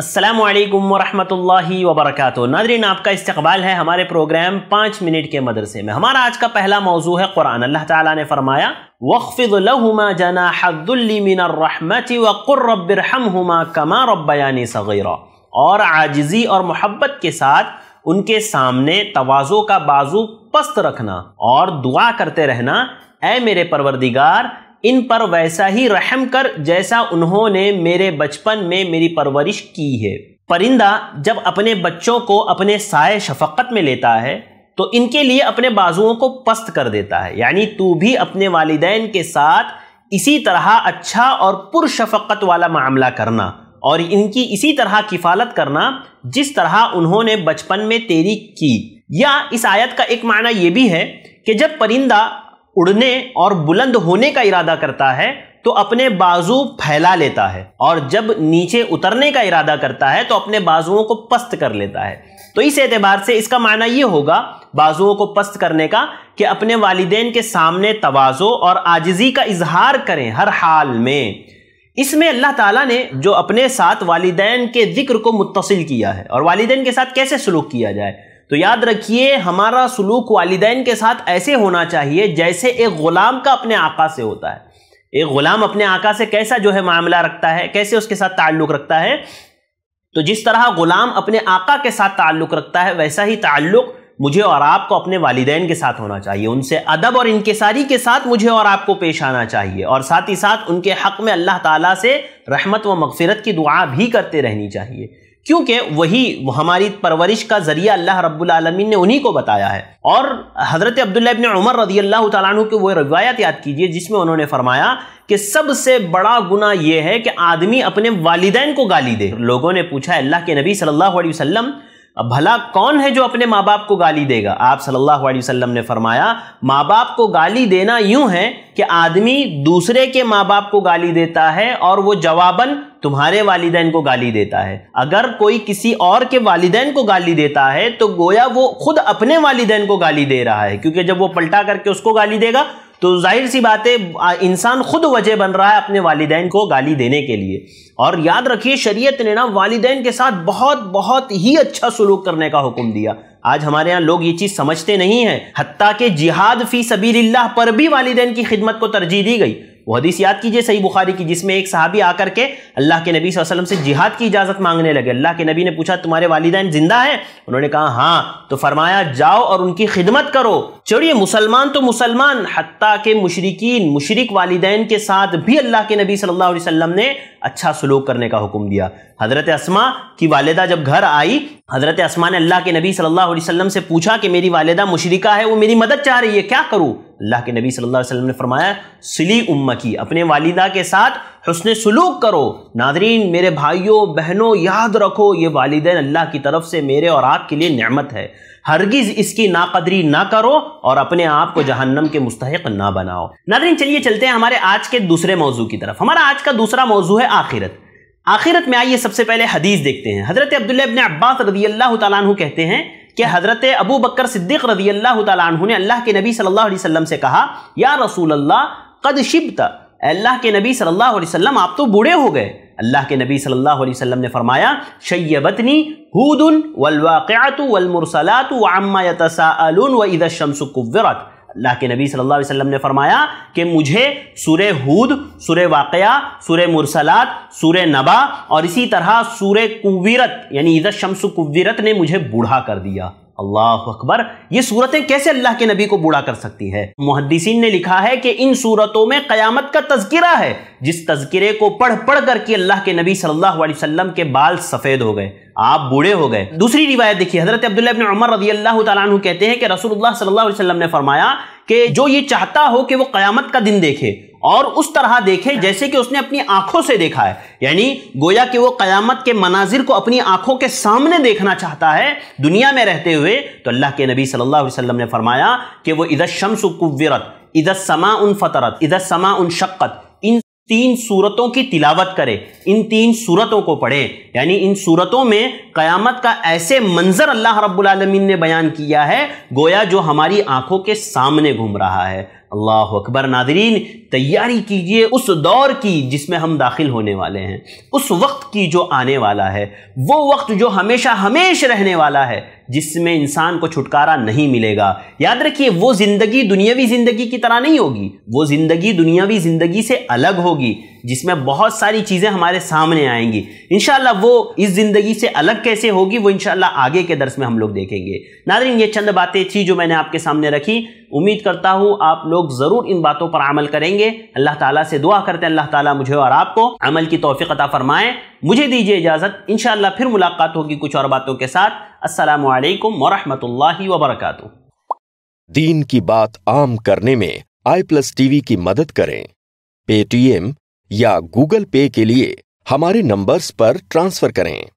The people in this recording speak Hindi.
अस्सलाम वालेकुम वरहमतुल्लाहि वबरकातुहू। नादरीन आपका इस्तकबाल है हमारे प्रोग्राम पाँच मिनट के मदरसे में। हमारा आज का पहला मौजू है कुरान। अल्लाह ताला ने फरमाया, वक़फ़िद लहुमा जनाहद्दुल्ली मिनर रहमति व कुर रब्बिरहमहुमा कमा रब्बयानी सगीरा। और आजिज़ी और मोहब्बत के साथ उनके सामने तवाज़ो का बाजू पस्त रखना और दुआ करते रहना ए मेरे परवरदिगार इन पर वैसा ही रहम कर जैसा उन्होंने मेरे बचपन में मेरी परवरिश की है। परिंदा जब अपने बच्चों को अपने साय शफकत में लेता है तो इनके लिए अपने बाजुओं को पस्त कर देता है। यानी तू भी अपने वालिदैन के साथ इसी तरह अच्छा और पुरशफकत वाला मामला करना और इनकी इसी तरह किफ़ालत करना जिस तरह उन्होंने बचपन में तेरी की। या इस आयत का एक माना यह भी है कि जब परिंदा उड़ने और बुलंद होने का इरादा करता है तो अपने बाजू फैला लेता है। और जब नीचे उतरने का इरादा करता है तो अपने बाजुओं को पस्त कर लेता है। तो इस एतबार से इसका माना यह होगा, बाजुओं को पस्त करने का, कि अपने वालिदेन के सामने तवाज़ो और आजिज़ी का इजहार करें हर हाल में। इसमें अल्लाह ताला ने जो अपने साथ वालिदैन के ज़िक्र को मुतसिल किया है, और वालिदैन के साथ कैसे सलूक किया जाए? तो याद रखिए, हमारा सलूक वालिदैन के साथ ऐसे होना चाहिए जैसे एक ग़ुलाम का अपने आका से होता है। एक ग़ुलाम अपने आका से कैसा जो है मामला रखता है, कैसे उसके साथ ताल्लुक़ रखता है? तो जिस तरह ग़ुलाम अपने आका के साथ ताल्लुक़ रखता है, वैसा ही ताल्लुक़ मुझे और आपको अपने वालिदैन के साथ होना चाहिए। उनसे अदब और इनकेसारी के साथ मुझे और आपको पेश आना चाहिए और साथ ही साथ उनके हक़ में अल्लाह ताला से रहमत व मगफ़रत की दुआ भी करते रहनी चाहिए। क्योंकि वही हमारी परवरिश का ज़रिया अल्लाह रब्बुल ने उन्हीं को बताया है। और हज़रत अब्दुल्ला इब्न उमर रदी अल्लाह तु की वह रवायत याद कीजिए, जिसमें उन्होंने फरमाया कि सबसे बड़ा गुना यह है कि आदमी अपने वालदेन को गाली दे। लोगों ने पूछा, अल्लाह के नबी अलैहि वसल्लम भला कौन है जो अपने माँ बाप को गाली देगा? आप सल्लल्लाहु अलैहि वसल्लम ने फरमाया माँ बाप को गाली देना यूँ है कि आदमी दूसरे के माँ बाप को गाली देता है और वो जवाबन तुम्हारे वालिदैन को गाली देता है। अगर कोई किसी और के वालिदैन को गाली देता है तो गोया वो खुद अपने वालिदैन को गाली दे रहा है, क्योंकि जब वो पलटा करके उसको गाली देगा तो ज़ाहिर सी बात है इंसान खुद वजह बन रहा है अपने वालिदैन को गाली देने के लिए। और याद रखिए, शरीयत ने ना वालिदैन के साथ बहुत बहुत ही अच्छा सलूक करने का हुक्म दिया। आज हमारे यहाँ लोग ये चीज़ समझते नहीं है। हत्ता के जिहाद फ़ी सबील्लाह पर भी वालिदैन की खिदमत को तरजीह दी गई। वो हदीस याद कीजिए सही बुखारी की, जिसमें एक साहबी आकर के अल्लाह के नबी वसल्लम से जिहाद की इजाज़त मांगने लगे। अल्लाह के नबी ने पूछा, तुम्हारे वालिदैन ज़िंदा हैं? उन्होंने कहा हाँ। तो फरमाया, जाओ और उनकी खिदमत करो। चलिए, मुसलमान तो मुसलमान, हत्ता के मुशरकिन, मुशरक वालिदैन के साथ भी अल्लाह के नबी सल्लल्लाहु अलैहि वसल्लम ने अच्छा सलूक करने का हुक्म दिया। हज़रत असमा की वालदा जब घर आई, हज़रत असमा ने अल्लाह के नबी सल्लल्लाहु अलैहि वसल्लम से पूछा कि मेरी वालदा मुशरिका है, वो मेरी मदद चाह रही है, क्या करूँ? अल्लाह के नबी सल्लल्लाहु अलैहि ने फरमाया, सिली उम्म की अपने वालिदा के साथ हुसन सलूक करो। नादरीन मेरे भाइयों, बहनों, याद रखो, ये वालदेन अल्लाह की तरफ़ से मेरे और आपके लिए नमत है। हरगिज इसकी नाकदरी ना करो और अपने आप को जहन्नम के मुस्तक ना बनाओ। नादरीन चलिए चलते हैं हमारे आज के दूसरे मौजू की तरफ़। हमारा आज का दूसरा मौजू है आखिरत। आखिरत में आइए, सबसे पहले हदीस देखते हैं। हज़रत अब्दुल्ला इब्न अब्बास रदी अल्लाह तु कहते हैं कि हज़रत अबू बकर सिद्दीक रदी अल्लाह तु ने अल्लाह के नबी सल्लल्लाहु अलैहि वसल्लम से कहा, या रसूल अल्लाह कद शिबत। अल्लाह के नबी सल्लल्लाहु अलैहि वसल्लम, आप तो बूढ़े हो गए। अल्लाह के नबी सल्लल्लाहु अलैहि वसल्लम ने फरमाया शैयबतनी हूदुन वलवाक़ियातु वलमुरसलातु अम्मा यतसाअलून व इज़ा शम्सु कुव्विरत। अल्लाह के नबी सल्लल्लाहु अलैहि वसल्लम ने फरमाया कि मुझे सूर हूद, सूर वाक़या सूर मुरसलात, सूर नबा और इसी तरह सूर कुवीरत यानी इज़त शम्स कुवीरत ने मुझे बूढ़ा कर दिया। अल्लाह अकबर, ये सूरतें कैसे अल्लाह के नबी को बूढ़ा कर सकती है? मुहदसिन ने लिखा है कि इन सूरतों में क़यामत का तस्करा है, जिस तस्करे को पढ़ पढ़ करके अल्लाह के नबी सल्लल्लाहु अलैहि वसल्लम के बाल सफ़ेद हो गए, आप बूढ़े हो गए। दूसरी रिवायत देखिए, हज़रत अब्दुल्ला उमर रज़ी अल्लाह तु कहते हैं कि अलैहि वसल्लम ने फरमाया कि जो ये चाहता हो कि वो क़यामत का दिन देखे और उस तरह देखे जैसे कि उसने अपनी आँखों से देखा है। यानी गोया कि वो क़यामत के मनाजिर को अपनी आँखों के सामने देखना चाहता है दुनिया में रहते हुए तो अल्लाह के नबी सल्लल्लाहु अलैहि वसल्लम ने फरमाया कि वो इधर शम्स कुव्विरत इधर समा उन फतरत इधर समा उन शक्कत, इन तीन सूरतों की तिलावत करे, इन तीन सूरतों को पढ़े। यानी इन सूरतों में क़यामत का ऐसे मंजर अल्लाह रब्बुल आलमीन ने बयान किया है, गोया जो हमारी आँखों के सामने घूम रहा है। अल्लाह अकबर। नादरीन तैयारी कीजिए उस दौर की जिसमें हम दाखिल होने वाले हैं। उस वक्त की जो आने वाला है, वो वक्त जो हमेशा हमेश रहने वाला है जिसमें इंसान को छुटकारा नहीं मिलेगा। याद रखिए, वो ज़िंदगी दुनियावी ज़िंदगी की तरह नहीं होगी, वो ज़िंदगी दुनियावी ज़िंदगी से अलग होगी, जिसमें बहुत सारी चीज़ें हमारे सामने आएँगी। इनशाला वो इस ज़िंदगी से अलग कैसे होगी, वो इनशाला आगे के दर्स में हम लोग देखेंगे। नादरीन ये चंद बातें थी जो मैंने आपके सामने रखी। उम्मीद करता हूँ आप लोग ज़रूर इन बातों पर अमल करेंगे। अल्लाह ताला से दुआ करते हैं, अल्लाह ताला मुझे और आपको अमल की तोफ़ी अता फरमाएँ। मुझे दीजिए इजाज़त। इन फिर मुलाकात होगी कुछ और बातों के साथ। असलकम वरहमल वबरक दीन की बात आम करने में आई प्लस टीवी की मदद करें। पेटीएम या गूगल पे के लिए हमारे नंबर्स पर ट्रांसफ़र करें।